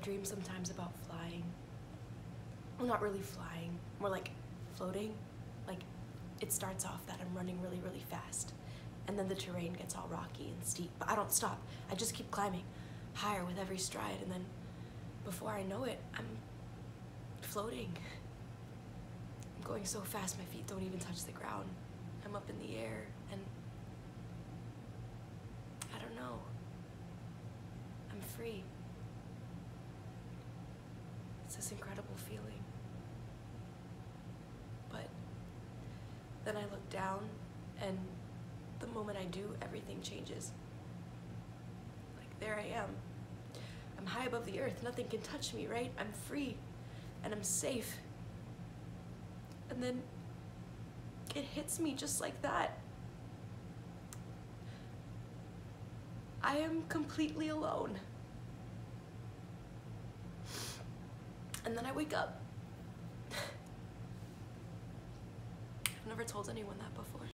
dream sometimes about flying. Well, not really flying, more like floating. Like it starts off that I'm running really, really fast. And then the terrain gets all rocky and steep, but I don't stop. I just keep climbing higher with every stride. And then before I know it, I'm floating. I'm going so fast, my feet don't even touch the ground. I'm up in the air and I don't know. I'm free. It's this incredible feeling. But then I look down and the moment I do, everything changes. Like there I am. I'm high above the earth. Nothing can touch me, right? I'm free and I'm safe. And then it hits me just like that. I am completely alone. And then I wake up. I've never told anyone that before.